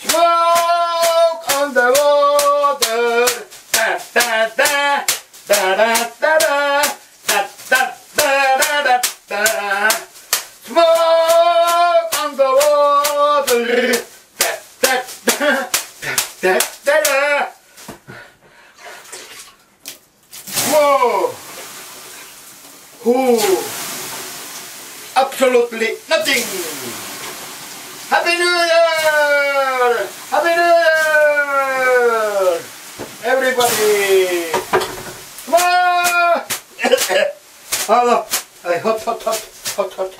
Smoke on the water. Da da da da da da da da da da da da da. Smoke on the water. Da da da da da da. Whoa. Whew. Absolutely nothing. Happy New Year! year! Happy New Year! Everybody! Come on! Hello, no! I hot, hot, hot, hot, hot.